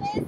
office.